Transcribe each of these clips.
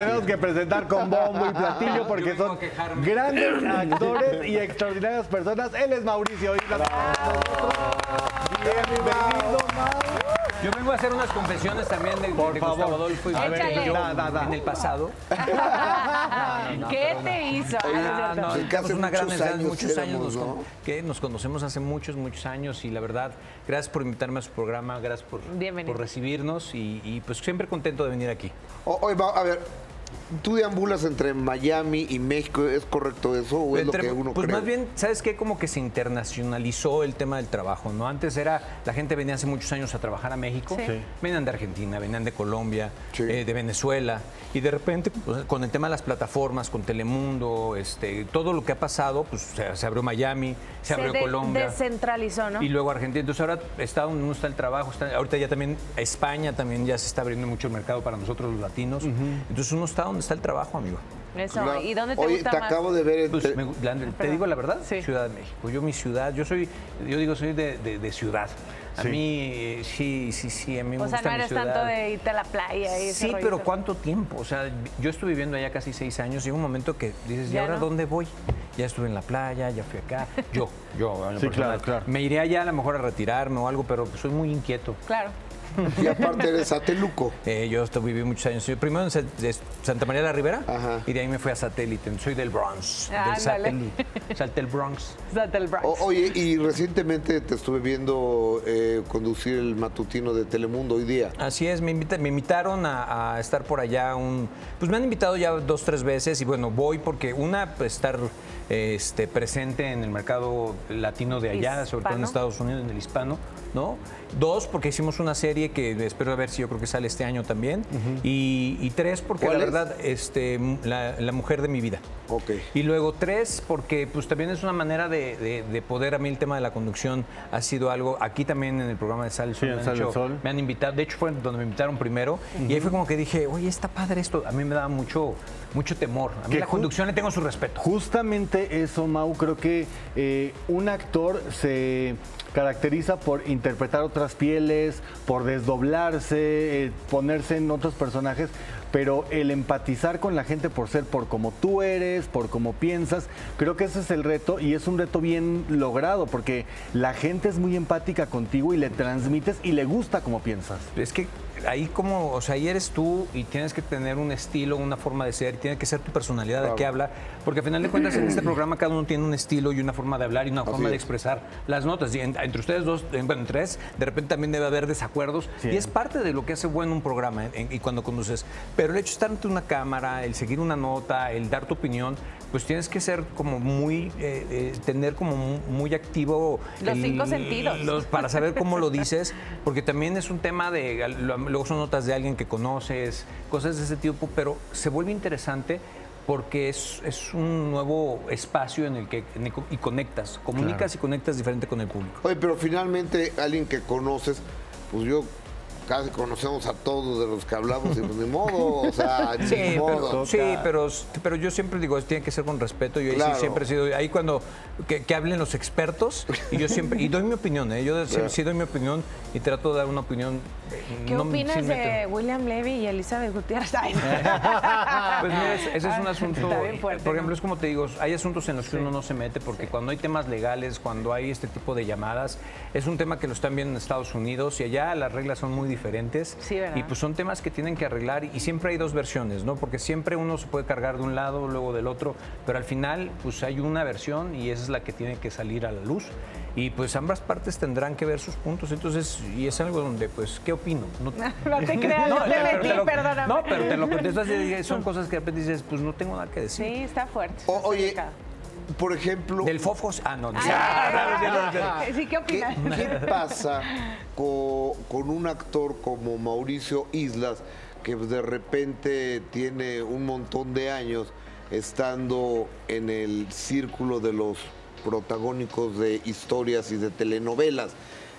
Tenemos que presentar con bombo y platillo porque son grandes actores y extraordinarias personas. Él es Mauricio. Bienvenido, Mau. Yo vengo a hacer unas confesiones también de, Por de favor. Gustavo Adolfo y A ver, yo da, da, da. en el pasado. ¿Qué te hizo? Ah, no es no, tenemos una gran muchos edad, años muchos años nos, que nos conocemos hace muchos, muchos años y la verdad, gracias por invitarme a su programa, gracias por, recibirnos y, y, pues siempre contento de venir aquí. O- Oye, va, a ver, tú deambulas entre Miami y México, ¿es correcto eso o es Entre- lo que uno pues cree? más bien, ¿sabes qué? Como que se internacionalizó el tema del trabajo, ¿no? Antes era, la gente venía hace muchos años a trabajar a México, Sí. Sí. venían de Argentina, venían de Colombia, Sí. eh, de Venezuela, y de repente, pues, con el tema de las plataformas, con Telemundo, este, todo lo que ha pasado, pues se, se abrió Miami, se abrió de- Colombia. descentralizó, ¿no? Y luego Argentina. Entonces ahora está donde no está el trabajo. Está, ahorita ya también España también ya se está abriendo mucho el mercado para nosotros los latinos. Entonces uno está donde está el trabajo, amigo. Eso. Claro. ¿Y dónde te Oye, gusta te más? acabo de ver en Pues, te- me la- te digo la verdad, Sí. Ciudad de México. Yo mi ciudad, yo soy, yo digo soy de, de- de ciudad. A Sí. mí eh, sí, sí, sí, a mí me O sea, gusta no mi eres ciudad. tanto de irte a la playa y Sí, pero ¿cuánto tiempo? O sea, yo estuve viviendo allá casi seis años. Llega un momento que dices, ¿y ahora no. dónde voy? Ya estuve en la playa, ya fui acá. Yo, yo, Sí, personal. claro, claro. Me iré allá a lo mejor a retirarme o algo, pero pues, soy muy inquieto. Claro. y aparte eres sateluco. Eh, yo estuve, viví muchos años. Yo primero en Sa- de Santa María la Ribera Ajá. y de ahí me fui a Satélite. Soy del Bronx, Ah, del. Satélite. Salte el Bronx. Date el Bronx. O- oye, y recientemente te estuve viendo eh, conducir el matutino de Telemundo hoy día. Así es, me, invita- me invitaron a, a estar por allá un... Pues me han invitado ya dos, tres veces y bueno, voy porque una, pues estar este, presente en el mercado latino de allá, sobre todo en. Estados Unidos, en el hispano, ¿no? Dos, porque hicimos una serie que espero a ver si yo creo que sale este año también. y, y tres, porque la verdad, este, la, la mujer de mi vida. Ok. Y luego tres, porque pues también es una manera de, de- de poder, a mí el tema de la conducción ha sido algo, aquí también en el programa de Sal, Sí, me, Sol. me han invitado, de hecho fue donde me invitaron primero, y ahí fue como que dije, oye, está padre esto, a mí me daba mucho, mucho temor, a mí Que la conducción le tengo su respeto. Justamente eso, Mau, creo que eh, un actor se caracteriza por interpretar otras pieles, por desdoblarse, eh, ponerse en otros personajes, pero el empatizar con la gente por ser por como tú eres, por cómo piensas, creo que ese es el reto y es un reto bien logrado porque la gente es muy empática contigo y le transmites y le gusta cómo piensas. Es que ahí como, o sea, ahí eres tú y tienes que tener un estilo, una forma de ser, tiene que ser tu personalidad de qué habla, porque al final de cuentas en este programa cada uno tiene un estilo y una forma de hablar y una forma de es. expresar las notas. Y en- entre ustedes dos, en- bueno, entre tres, de repente también debe haber desacuerdos Sí. y es parte de lo que hace bueno un programa en- y cuando conduces. Pero el hecho de estar ante una cámara, el seguir una nota, el dar tu opinión, pues tienes que ser como muy, eh, eh, tener como mu- muy activo. Los el- cinco sentidos. los- para saber cómo lo dices, porque también es un tema de, lo- luego son notas de alguien que conoces, cosas de ese tipo, pero se vuelve interesante porque es, es un nuevo espacio en el que en el co- y conectas, comunicas y conectas diferente con el público. Oye, pero finalmente alguien que conoces, pues yo casi conocemos a todos de los que hablamos y pues ni modo, o sea, ni Sí, modo. pero, sí pero, pero yo siempre digo, tiene que ser con respeto. Yo ahí sí siempre he sido, ahí cuando que, que hablen los expertos, y yo siempre, y doy mi opinión, ¿eh? yo sí, sí doy mi opinión y trato de dar una opinión. eh, ¿Qué no- opinas de William Levy y Elizabeth Gutiérrez? Pues mira, es- ese es un asunto, está bien fuerte, por ejemplo, ¿no? es como te digo, hay asuntos en los que uno no se mete porque cuando hay temas legales, cuando hay este tipo de llamadas, es un tema que lo están viendo en Estados Unidos y allá las reglas son muy diferentes. Sí, ¿verdad? Y pues son temas que tienen que arreglar y siempre hay dos versiones, ¿no? Porque siempre uno se puede cargar de un lado, luego del otro, pero al final pues hay una versión y esa es la que tiene que salir a la luz. Y pues ambas partes tendrán que ver sus puntos, entonces, y es algo donde pues, ¿qué opino? No, No te creas, yo te metí, te lo- perdóname. No, pero te lo contestas y son cosas que de repente dices, pues no tengo nada que decir. Sí, está fuerte. O- oye, por ejemplo, Del Fofos. Ah, no. no. Ay, Sí, ¿qué ¿qué, opinas? qué pasa co- con, un actor como Mauricio Islas, que de repente tiene un montón de años estando en el círculo de los protagónicos de historias y de telenovelas?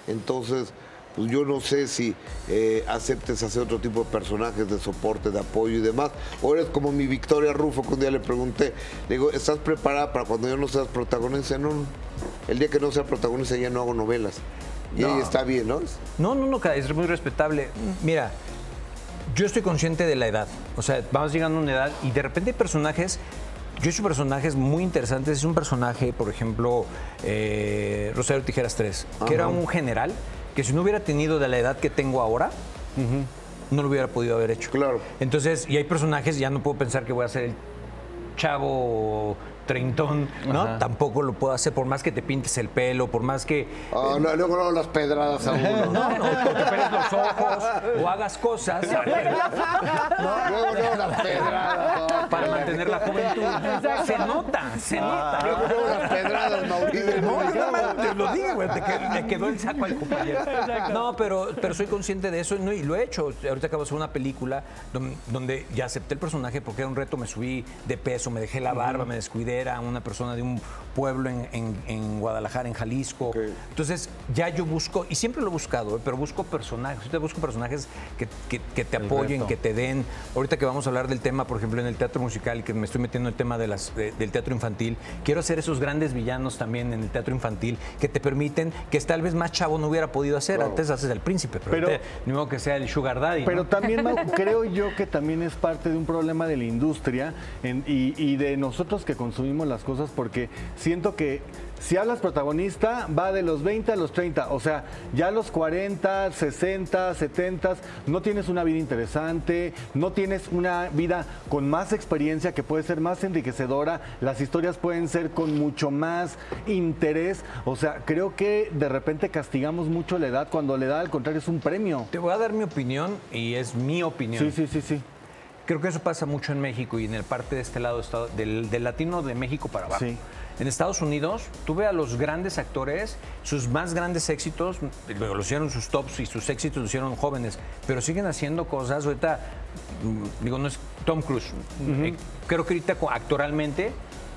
Entonces, pues yo no sé si eh, aceptes hacer otro tipo de personajes de soporte, de apoyo y demás. O eres como mi Victoria Rufo, que un día le pregunté, digo, ¿estás preparada para cuando yo no seas protagonista? No. el día que no sea protagonista ya no hago novelas. Y No. ahí está bien, ¿no? No, no, no, es muy respetable. Mira, Yo estoy consciente de la edad. O sea, vamos llegando a una edad y de repente hay personajes. Yo he hecho personajes muy interesantes. Es un personaje, por ejemplo, eh, Rosario Tijeras 3, que era un general que si no hubiera tenido de la edad que tengo ahora, no lo hubiera podido haber hecho. Claro. Entonces, y hay personajes, ya no puedo pensar que voy a ser el chavo treintón, ¿no? Ajá. Tampoco lo puedo hacer, por más que te pintes el pelo, por más que... Ah, no, luego no las pedradas a uno. No, no, o te operes los ojos o hagas cosas Luego no las pedradas. para mantener la juventud. Se nota, se nota. Luego no las pedradas, Mauricio. No, no, te lo digo, güey, te quedó, me quedó el saco al compañero. No, pero, pero soy consciente de eso no, y lo he hecho. Ahorita acabo de hacer una película don- donde ya acepté el personaje porque era un reto, me subí de peso, me dejé la barba, me descuidé, era una persona de un pueblo en, en- en Guadalajara, en Jalisco. Entonces ya yo busco, y siempre lo he buscado, ¿eh? pero busco personajes, yo te busco personajes que, que- que te apoyen, que te den. Ahorita que vamos a hablar del tema, por ejemplo, en el teatro musical, que me estoy metiendo en el tema de las, de- del teatro infantil, quiero hacer esos grandes villanos también en el teatro infantil que te permiten, que tal vez más chavo no hubiera podido hacer. Antes haces el príncipe, pero, Pero- ni modo que sea el sugar daddy. Pero ¿no? también creo yo que también es parte de un problema de la industria en- y, y de nosotros que consumimos las cosas porque siento que si hablas protagonista va de los 20 a los 30, o sea, ya a los 40, 60, 70, no tienes una vida interesante, no tienes una vida con más experiencia que puede ser más enriquecedora, las historias pueden ser con mucho más interés, o sea, creo que de repente castigamos mucho la edad cuando la edad al contrario es un premio. Te voy a dar mi opinión y es mi opinión. Sí, sí, sí, sí. Creo que eso pasa mucho en México y en el parte de este lado del, del latino de México para abajo. Sí. En Estados Unidos, tuve a los grandes actores, sus más grandes éxitos, lo hicieron sus tops y sus éxitos lo hicieron jóvenes, pero siguen haciendo cosas. Ahorita, mm, digo, no es Tom Cruise. Eh, Creo que ahorita actoralmente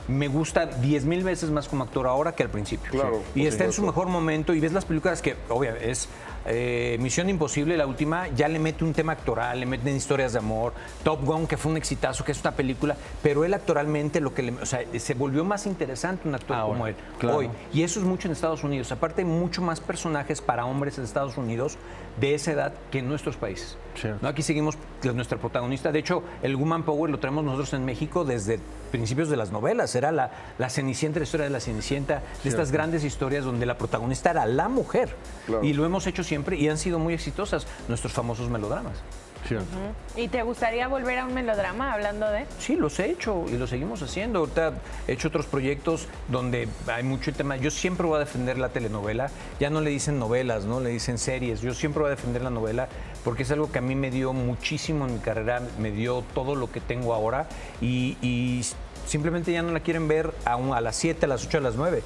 me gusta 10 mil veces más como actor ahora que al principio. Claro, Y está en su mejor momento y ves las películas que, obvio, es eh, Misión Imposible, la última, ya le mete un tema actoral, le meten historias de amor. Top Gun, que fue un exitazo, que es una película, pero él actoralmente lo que le, o sea, se volvió más interesante un actor Ahora, como él claro. hoy. Y eso es mucho en Estados Unidos. Aparte, hay mucho más personajes para hombres en Estados Unidos de esa edad que en nuestros países. ¿No? Aquí seguimos nuestra protagonista. De hecho, el Woman Power lo traemos nosotros en México desde principios de las novelas. Era la, la Cenicienta, la historia de la Cenicienta, de estas grandes historias donde la protagonista era la mujer. Claro. Y lo hemos hecho siempre y han sido muy exitosas nuestros famosos melodramas. Cierto. ¿Y te gustaría volver a un melodrama hablando de? Sí, los he hecho y lo seguimos haciendo. Ahorita he hecho otros proyectos donde hay mucho tema. Yo siempre voy a defender la telenovela. Ya no le dicen novelas, ¿no? Le dicen series. Yo siempre voy a defender la novela porque es algo que a mí me dio muchísimo en mi carrera, me dio todo lo que tengo ahora y, y simplemente ya no la quieren ver a, un- a las 7, a las 8, a las 9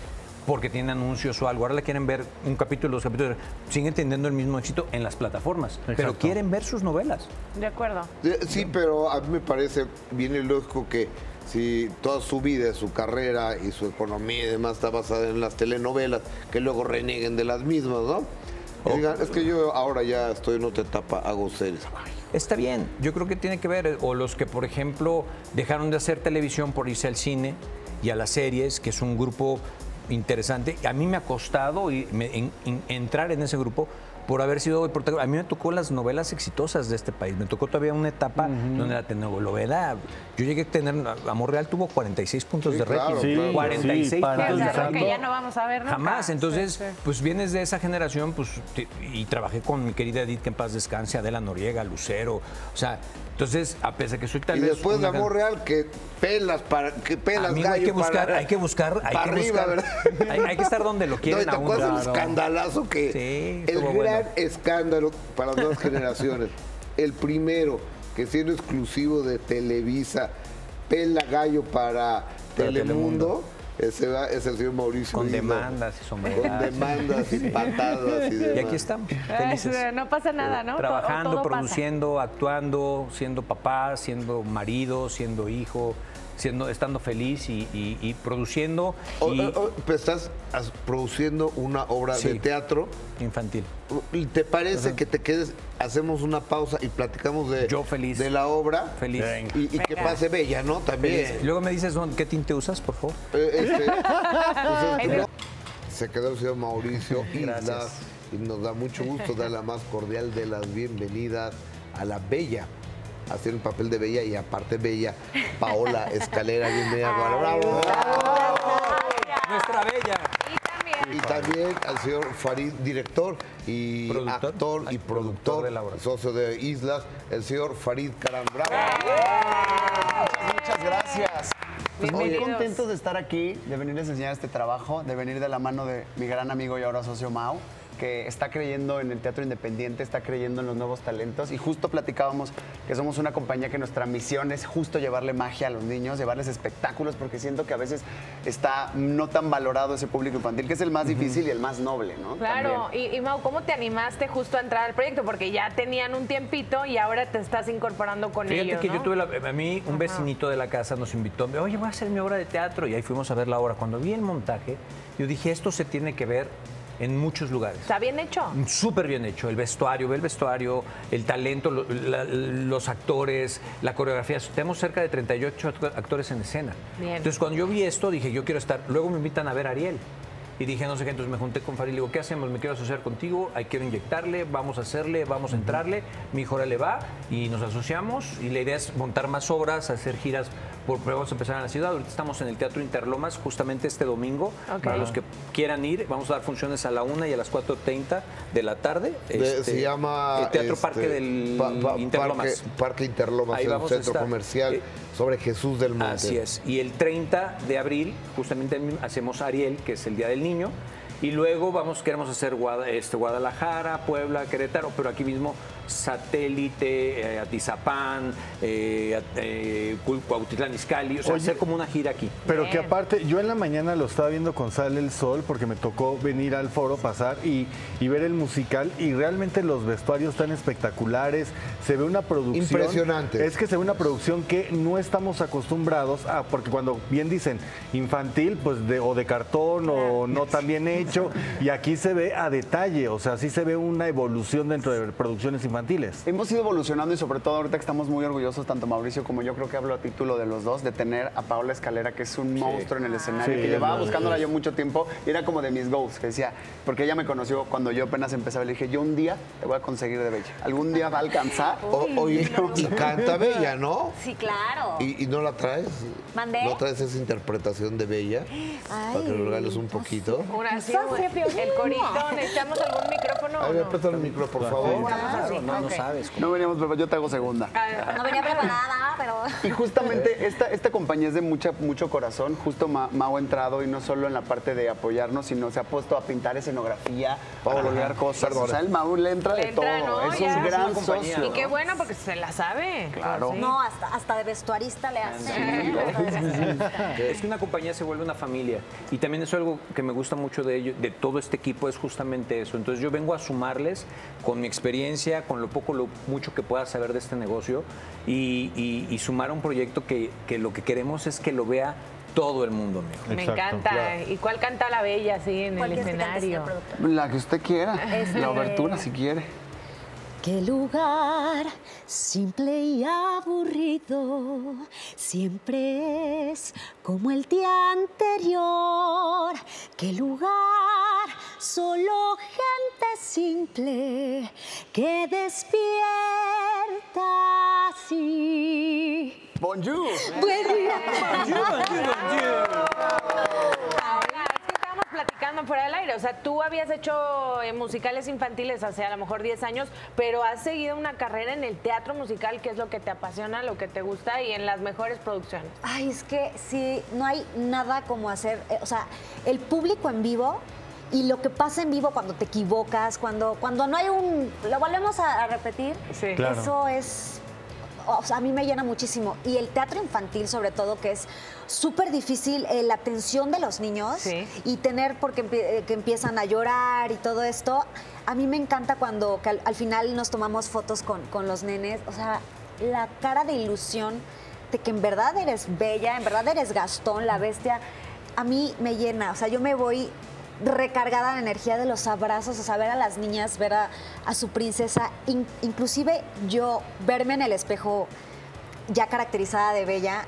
porque tiene anuncios o algo. Ahora la quieren ver un capítulo, dos capítulos. Siguen teniendo el mismo éxito en las plataformas, pero quieren ver sus novelas. De acuerdo. Eh, Sí, pero a mí me parece bien ilógico que si toda su vida, su carrera y su economía y demás está basada en las telenovelas, que luego reneguen de las mismas, ¿no? Oh. Digan, es que yo ahora ya estoy en otra etapa, hago series. Ay, Está bien, yo creo que tiene que ver, o los que por ejemplo dejaron de hacer televisión por irse al cine y a las series, que es un grupo interesante. A mí me ha costado y me- en- en- entrar en ese grupo por haber sido el protagonista. A mí me tocó las novelas exitosas de este país. Me tocó todavía una etapa donde la telenovela, yo llegué a tener, Amor Real tuvo 46 puntos Sí, de rating. claro. Sí, 46 sí, para puntos es de rating. que ya no vamos a ver nunca. Jamás. Entonces, Sí, sí. pues vienes de esa generación, pues, y trabajé con mi querida Edith, que en paz descanse, Adela Noriega, Lucero. O sea, entonces, a pesar que soy tal Y vez. después de una- Amor Real, que pelas para que pelas Amigo, hay gallo que buscar, para, hay que buscar, hay que arriba, buscar. ¿verdad? Hay, hay que estar donde lo No, y quieren te a uno. acuerdas del Claro. escandalazo que Sí, el gran bueno. escándalo para las nuevas generaciones. El primero que siendo exclusivo de Televisa, pela gallo para, Para Telemundo, ese va- es el señor Mauricio. Con demandas y Con sombreras. demandas y patadas y demás. Y aquí estamos, felices. no pasa nada, ¿no? Trabajando, Todo- todo pasa. produciendo, actuando, siendo papá, siendo marido, siendo hijo, siendo, estando feliz y, y- y produciendo O- y o- o- pues estás produciendo una obra de teatro. infantil. ¿Y ¿Te parece que te quedes, hacemos una pausa y platicamos de, Yo feliz. de la obra? Feliz. Venga. Y, y que pase bella, ¿no? También. Luego me dices, "Don, ¿qué tinte usas, por favor? Eh, este, pues, se quedó el señor Mauricio Islas y nos da mucho gusto dar la más cordial de las bienvenidas a la Bella hacer un papel de Bella y aparte Bella, Paola Escalera, bienvenida. bravo. Nuestra bella. Y también al señor Farid, director y Productor. actor y productor de socio de Islas, el señor Farid Karam. Bravo. Muchas gracias. Pues muy contentos de estar aquí, de venirles a enseñar este trabajo, de venir de la mano de mi gran amigo y ahora socio Mau, que está creyendo en el teatro independiente, está creyendo en los nuevos talentos y justo platicábamos que somos una compañía que nuestra misión es justo llevarle magia a los niños, llevarles espectáculos, porque siento que a veces está no tan valorado ese público infantil, que es el más difícil y el más noble, ¿no? Claro, y, y Mau, ¿cómo te animaste justo a entrar al proyecto? Porque ya tenían un tiempito y ahora te estás incorporando con Fíjate ellos, que ¿no? yo tuve, la- a mí un vecinito de la casa nos invitó, me, oye, voy a hacer mi obra de teatro y ahí fuimos a ver la obra. Cuando vi el montaje, yo dije, esto se tiene que ver en muchos lugares. ¿Está bien hecho? Súper bien hecho, el vestuario, ve el vestuario, el talento, lo- la- los actores, la coreografía. Tenemos cerca de 38 acto- actores en escena. Bien. Entonces, cuando yo vi esto, dije, yo quiero estar. Luego me invitan a ver a Ariel. Y dije, no sé qué, entonces me junté con Farid y le digo, ¿qué hacemos? Me quiero asociar contigo, ahí quiero inyectarle, vamos a hacerle, vamos a entrarle. Mi hijo ahora le va y nos asociamos. Y la idea es montar más obras, hacer giras. Vamos a empezar en la ciudad. Ahorita estamos en el Teatro Interlomas, justamente este domingo. Ok. Para los que quieran ir, vamos a dar funciones a la 1 y a las 4.30 de la tarde. De- Este, se llama el Teatro este, Parque del Pa- Pa- Interlomas. Parque, Parque Interlomas, Ahí el vamos a centro estar. comercial Eh, sobre Jesús del Monte. Así es. Y el 30 de abril, justamente hacemos Ariel, que es el Día del Niño. Y luego vamos, queremos hacer Guada- este, Guadalajara, Puebla, Querétaro, pero aquí mismo Satélite, eh, Atizapán, eh, eh, Cuautitlán Izcalli, o sea, Oye. hacer como una gira aquí. Pero Bien. que aparte, yo en la mañana lo estaba viendo con Sale el Sol porque me tocó venir al foro, pasar y, y ver el musical y realmente los vestuarios están espectaculares, se ve una producción... Impresionante. Es que se ve una producción que no estamos acostumbrados a, porque cuando bien dicen infantil, pues de, o de cartón o no tan bien hecho, y aquí se ve a detalle, o sea, sí se ve una evolución dentro de producciones infantiles. Hemos ido evolucionando y sobre todo ahorita que estamos muy orgullosos, tanto Mauricio como yo, creo que hablo a título de los dos, de tener a Paola Escalera, que es un monstruo en el escenario, Sí, que llevaba buscándola yo mucho tiempo y era como de mis goals, que decía, porque ella me conoció cuando yo apenas empezaba, le dije, yo un día te voy a conseguir de bella, algún día va a alcanzar. O- oye, y canta Bella, ¿no? Sí, claro. ¿Y, y no la traes? ¿Mandé? ¿No traes esa interpretación de Bella? Para que lo regales un poquito. Una sí, el corito, ¿necesitamos algún micrófono A ver, no? el micro, por favor. Claro, no, no ok. sabes. No veníamos, pero yo te hago segunda. No venía preparada, pero. Y justamente esta, esta compañía es de mucha, mucho corazón. Justo Ma- Mau ha entrado y no solo en la parte de apoyarnos, sino se ha puesto a pintar escenografía, para colgar cosas. Perdón. O sea, el Mau le entra Le de entra, todo. ¿no? Es Ya. un Es gran compañía, socio. Y qué bueno porque se la sabe. Claro. Sí. No, hasta, hasta de vestuarista le hace. Vestuarista. Es que una compañía se vuelve una familia y también eso es algo que me gusta mucho de ello, de todo este equipo es justamente eso. Entonces yo vengo a sumarles con mi experiencia, con lo poco, lo mucho que pueda saber de este negocio y, y- y sumar a un proyecto que, que lo que queremos es que lo vea todo el mundo, amigo. Me Exacto, encanta. claro. ¿Y cuál canta la bella así en ¿Cuál el escenario? La que usted quiera. Este- La obertura, si quiere. Qué lugar simple y aburrido siempre es como el día anterior. Qué lugar solo gente simple que despierta así. Bonjour. Buen día. Es que estábamos platicando fuera del aire. O sea, tú habías hecho eh, musicales infantiles hace a lo mejor 10 años, pero has seguido una carrera en el teatro musical, que es lo que te apasiona, lo que te gusta y en las mejores producciones. Ay, es que sí, no hay nada como hacer, eh, o sea, el público en vivo y lo que pasa en vivo cuando te equivocas, cuando, cuando no hay un, lo volvemos a, a repetir, Sí. Claro. eso es, o sea, a mí me llena muchísimo. Y el teatro infantil sobre todo, que es súper difícil, eh, la atención de los niños Sí. y tener, porque empie- eh, que empiezan a llorar y todo esto, a mí me encanta cuando que al, al final nos tomamos fotos con, con los nenes, o sea, la cara de ilusión de que en verdad eres bella, en verdad eres Gastón, la bestia, a mí me llena, o sea, yo me voy recargada de energía de los abrazos, o sea, ver a las niñas, ver a, a su princesa, in- inclusive yo verme en el espejo ya caracterizada de bella,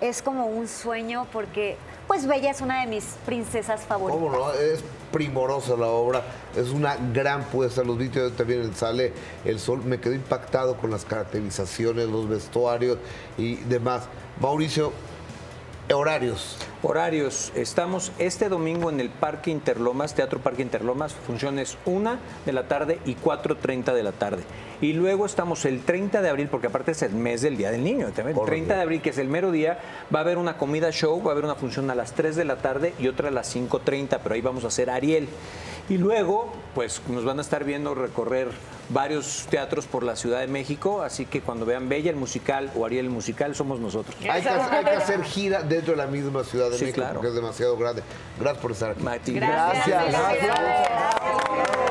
es como un sueño porque pues Bella es una de mis princesas favoritas. Es primorosa la obra, es una gran puesta. Los vídeos también sale el sol. Me quedé impactado con las caracterizaciones, los vestuarios y demás. Mauricio, horarios. Horarios. Estamos este domingo en el Parque Interlomas, Teatro Parque Interlomas, funciones 1 de la tarde y 4.30 de la tarde. Y luego estamos el 30 de abril, porque aparte es el mes del Día del Niño, el 30 de abril, que es el mero día, va a haber una comida show, va a haber una función a las 3 de la tarde y otra a las 5.30, pero ahí vamos a hacer Ariel. Y luego, pues nos van a estar viendo recorrer varios teatros por la Ciudad de México, así que cuando vean Bella el musical o Ariel el musical, somos nosotros. Hay que, hay que hacer gira dentro de la misma Ciudad de Sí, México claro. porque es demasiado grande. Gracias por estar aquí. Mati, Gracias. Gracias. Gracias.